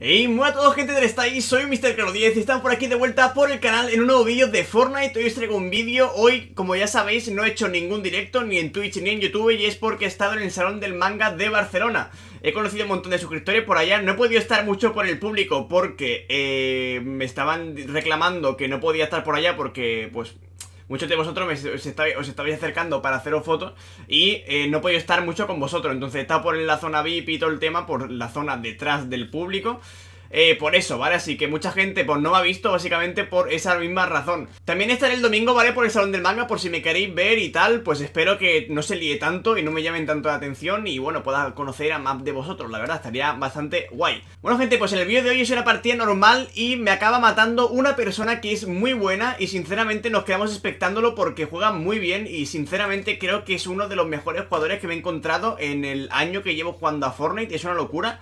Hey, muy a todos gente del estáis, soy Mr. 10 y estamos por aquí de vuelta por el canal en un nuevo vídeo de Fortnite Hoy os traigo un vídeo, hoy como ya sabéis no he hecho ningún directo ni en Twitch ni en YouTube Y es porque he estado en el Salón del Manga de Barcelona He conocido un montón de suscriptores por allá, no he podido estar mucho por el público porque eh, me estaban reclamando que no podía estar por allá porque pues muchos de vosotros os, estabais, acercando para haceros fotos y eh, no podía estar mucho con vosotros. Entonces está por la zona VIP y todo el tema, por la zona detrás del público. Eh, por eso, ¿vale? Así que mucha gente pues no me ha visto básicamente por esa misma razón. También estaré el domingo, ¿vale? Por el Salón del Manga, por si me queréis ver y tal Pues espero que no se líe tanto y no me llamen tanto la atención Y bueno, pueda conocer a más de vosotros, la verdad, estaría bastante guay. Bueno gente, pues en el vídeo de hoy es una partida normal y me acaba matando una persona que es muy buena Y sinceramente nos quedamos expectándolo porque juega muy bien Y sinceramente creo que es uno de los mejores jugadores que me he encontrado en el año que llevo jugando a Fortnite. Es una locura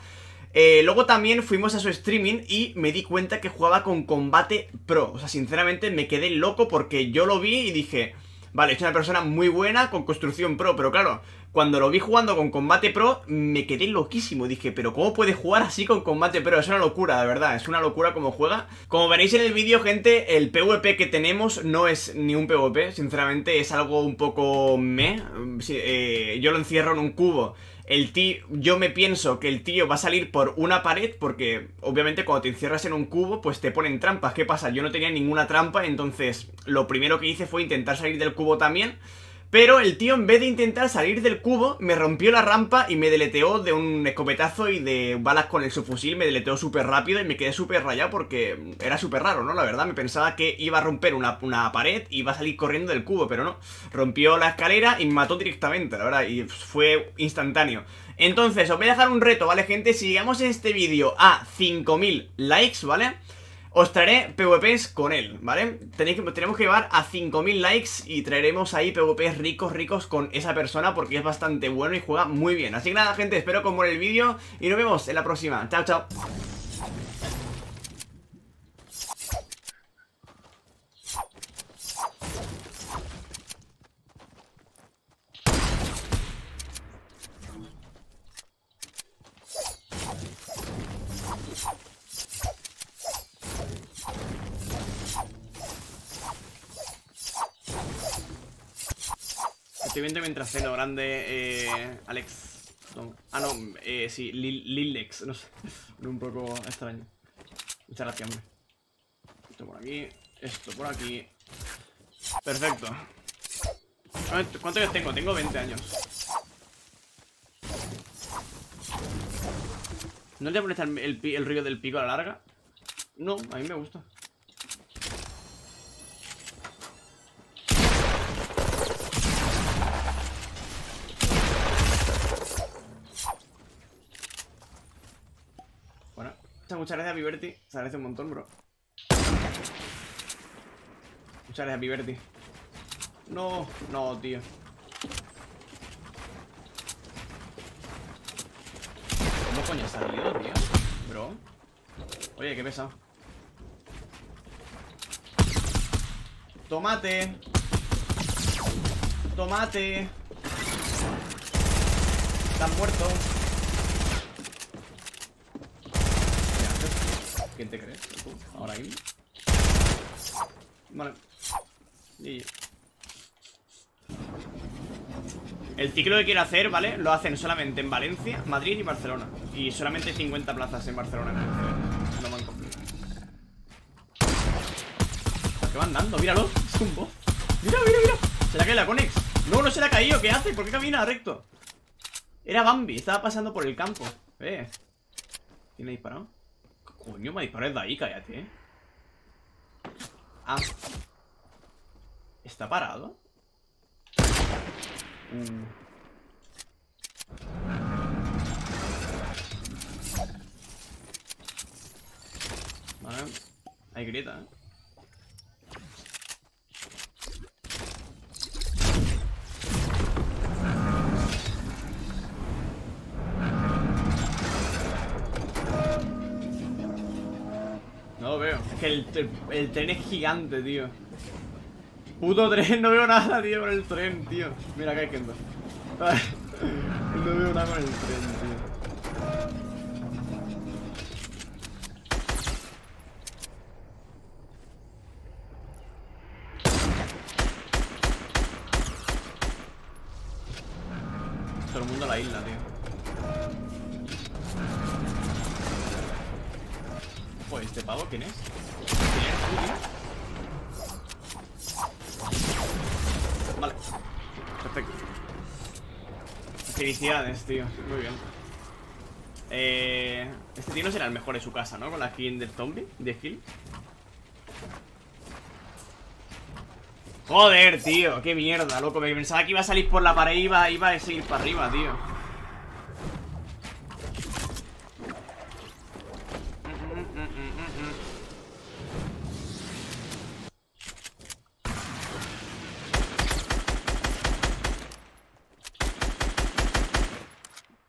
eh, luego también fuimos a su streaming y me di cuenta que jugaba con combate pro. O sea, sinceramente me quedé loco porque yo lo vi y dije, vale, es una persona muy buena con construcción pro, pero claro, cuando lo vi jugando con combate pro, me quedé loquísimo. Dije, pero ¿cómo puede jugar así con combate pro? Es una locura, de verdad, es una locura como juega. Como veréis en el vídeo, gente, el PvP que tenemos no es ni un PvP, sinceramente, es algo un poco me. Eh, yo lo encierro en un cubo el tío, yo me pienso que el tío va a salir por una pared porque obviamente cuando te encierras en un cubo pues te ponen trampas. ¿Qué pasa? Yo no tenía ninguna trampa, entonces lo primero que hice fue intentar salir del cubo también pero el tío en vez de intentar salir del cubo Me rompió la rampa y me deleteó de un escopetazo y de balas con el subfusil Me deleteó súper rápido y me quedé súper rayado porque era súper raro, ¿no? La verdad, me pensaba que iba a romper una, una pared y iba a salir corriendo del cubo, pero no Rompió la escalera y me mató directamente, la verdad, y fue instantáneo Entonces, os voy a dejar un reto, ¿vale, gente? Si llegamos en este vídeo a 5000 likes, ¿vale? Os traeré PvPs con él, ¿vale? Tenéis que, tenemos que llevar a 5000 likes y traeremos ahí PvPs ricos, ricos con esa persona porque es bastante bueno y juega muy bien. Así que nada, gente, espero que os el vídeo y nos vemos en la próxima. Chao, chao. Estoy viendo mientras ceno, grande eh, Alex. Ah, no, eh, sí, Lilex, no sé. Un poco extraño. Muchas gracias, hombre. Esto por aquí, esto por aquí. Perfecto. ¿Cuántos años tengo? Tengo 20 años. ¿No te molesta el, el, el río del pico a la larga? No, a mí me gusta. Muchas gracias, Viverti. Se agradece un montón, bro. Muchas gracias, Viverti. No, no, tío. ¿Cómo coño ha salido, tío? Bro. Oye, qué pesado. Tomate. Tomate. Están muertos. ¿Quién te crees? Ahora mismo. Vale. El ciclo que quiero hacer, ¿vale? Lo hacen solamente en Valencia, Madrid y Barcelona. Y solamente 50 plazas en Barcelona. No me han ¿Qué van dando? Míralo. Es un boss. Mira, mira, mira. ¿Será que la Conex? No, no se le ha caído. ¿Qué hace? ¿Por qué camina recto? Era Bambi. Estaba pasando por el campo. Eh. ¿Quién ha disparado? Coño, me disparas de ahí, cállate. Ah. ¿Está parado? Uh. Vale. Hay grieta, ¿eh? Que el, tren es gigante, tío. Puto tren, no veo nada, tío, con el tren, tío. Mira, acá hay que No veo nada con el tren, tío. la isla, tío. Joder, ¿este pavo quién es? ¿Quién eres tú, tío? Vale. Perfecto. Felicidades, tío. Muy bien. Eh, este tío no será el mejor de su casa, ¿no? Con la skin del zombie, de skill. Joder, tío, qué mierda, loco Me pensaba que iba a salir por la pared y iba, iba a seguir para arriba, tío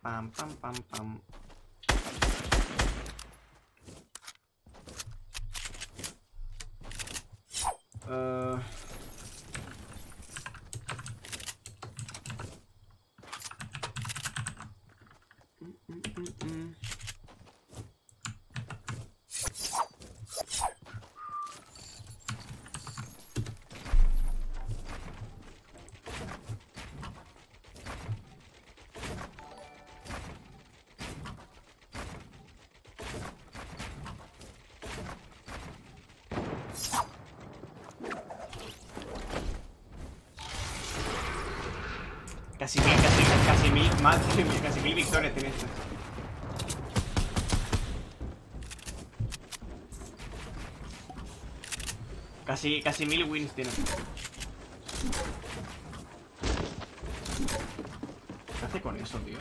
Pam, pam, pam, pam Casi mil, casi, casi mil, más de mil, casi mil victorias tiene esto. Casi, casi mil wins tiene. ¿Qué hace con eso, tío?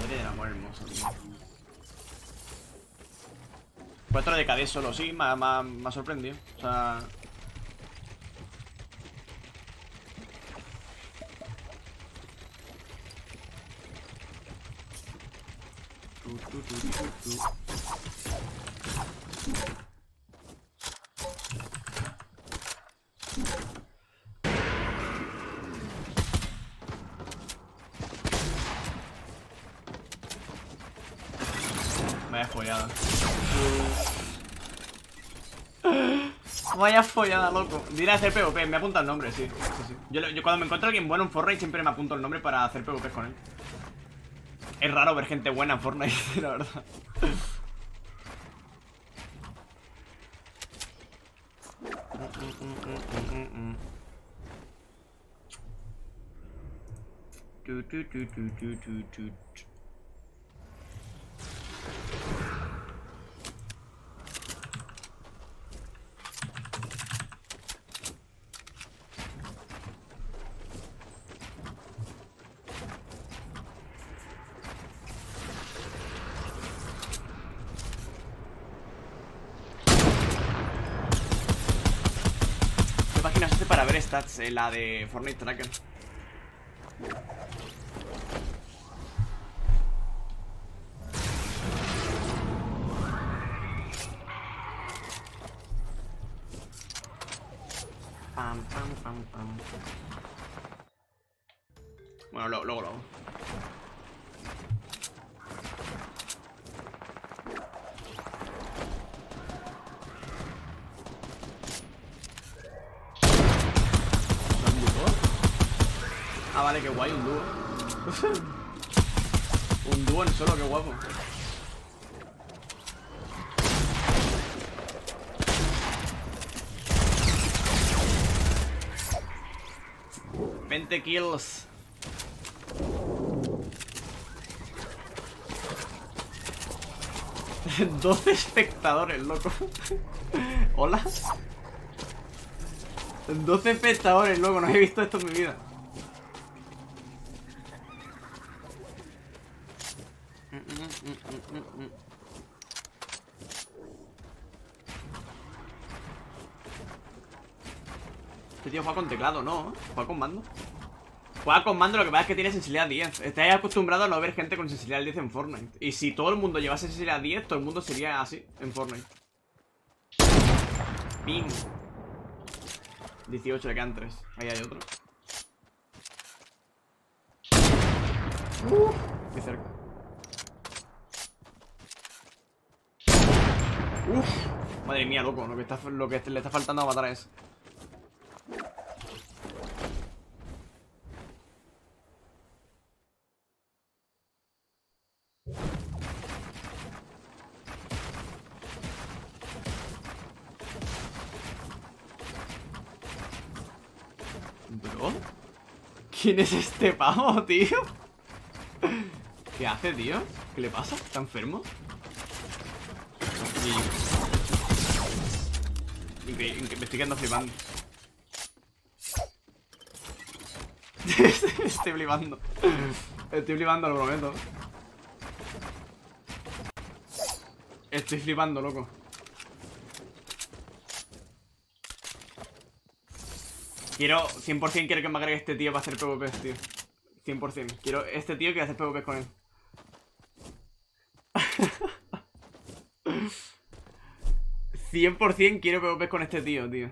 Muere del amor hermoso, tío. 4 de KD solo, sí, me ha sorprendido. Vaya follada. Vaya follada, loco. Diré hacer PvP, me apunta el nombre, sí. Yo, cuando me encuentro a alguien bueno en Fortnite siempre me apunto el nombre para hacer PvP con él. Es raro ver gente buena en Fortnite, la verdad. páginas hace para ver stats? en la de Fortnite Tracker. Pam, pam, pam, pam. Bueno, luego lo hago. Ah, vale, qué guay, un dúo. Un dúo en solo, qué guapo. 20 kills. 12 espectadores, loco. Hola. 12 espectadores, loco, no he visto esto en mi vida Este tío juega con teclado, ¿no? Juega con mando. Juega con mando, lo que pasa es que tiene sensibilidad 10 Estáis acostumbrado a no ver gente con sensibilidad 10 en Fortnite. Y si todo el mundo llevase sensibilidad 10 Todo el mundo sería así en Fortnite. Pim 18, le quedan 3 Ahí hay otro. Uh, muy cerca. Uf. Madre mía, loco, lo que, está, lo que le está faltando a matar es. ¿Quién es este pavo, tío? ¿Qué hace, tío? ¿Qué le pasa? ¿Está enfermo? Me estoy quedando flipando Estoy flipando Estoy flipando, lo prometo Estoy flipando, loco Quiero, 100% quiero que me agregue este tío para hacer PvP, tío. 100% Quiero este tío que hacer PvP con él. 100% quiero PvP con este tío, tío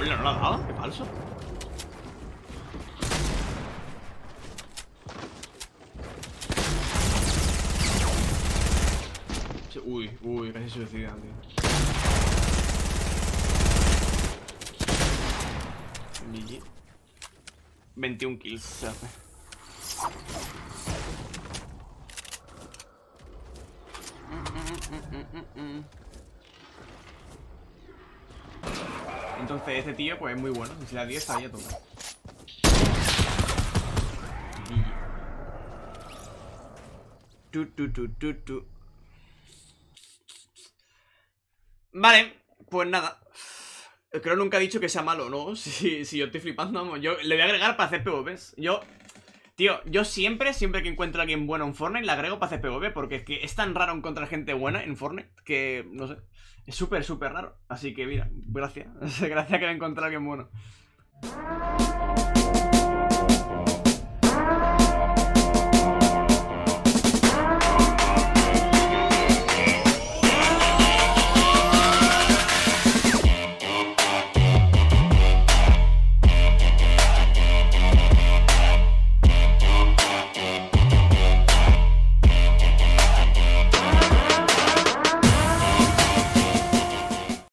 Hola, ¿no lo ha dado? Qué falso. Uy, uy, casi suicida, tío. 21 kills se hace Entonces este tío pues es muy bueno Si la 10 estaría todo tu, tu, tu, tu, tu. Vale, pues nada Creo nunca he dicho que sea malo, ¿no? Si, si yo estoy flipando, vamos Yo le voy a agregar para hacer PvPs Yo, tío, yo siempre, siempre que encuentro a alguien bueno en Fortnite Le agrego para PvP Porque es que es tan raro encontrar gente buena en Fortnite Que, no sé Es súper, súper raro. Así que mira, gracias. Gracias que me encontré a alguien bueno